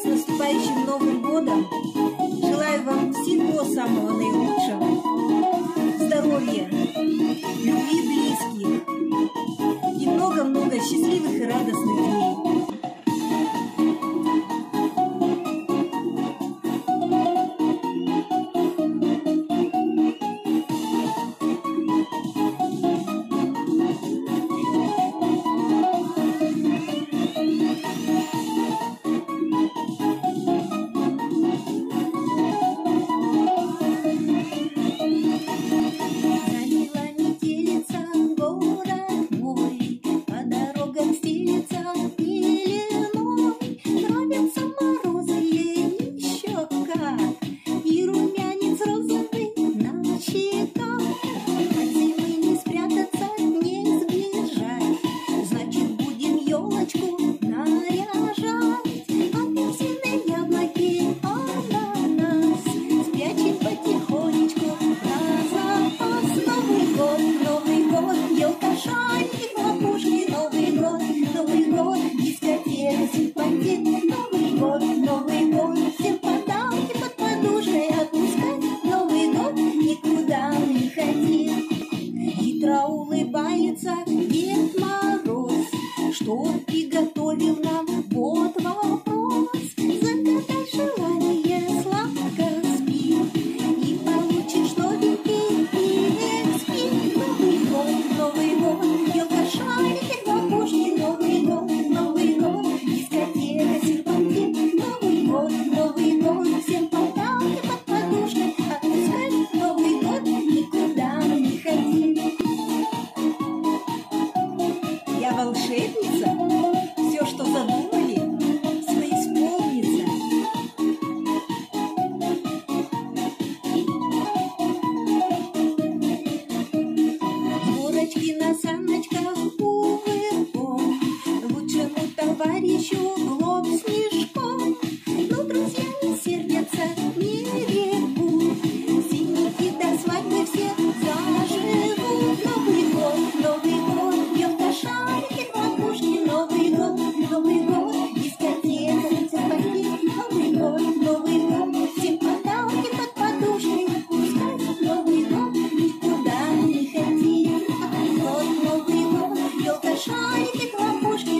с наступающим Новым годом! Желаю вам всего самого наилучшего! Здоровья, любви близких и много-много счастливых и радостных что приготовил нам вот вопрос. Загадай желание, сладко спи, и получишь новенький экспит. Новый год, Новый год, елка шарики, бабушки, Новый год, Новый год, дискотека, серпантин. Новый год, Новый год, всем подарки под подушкой, отпускай Новый год, никуда не ходи. Я волшебница, на саночках кувырком, лучшему товарищу елка шарики,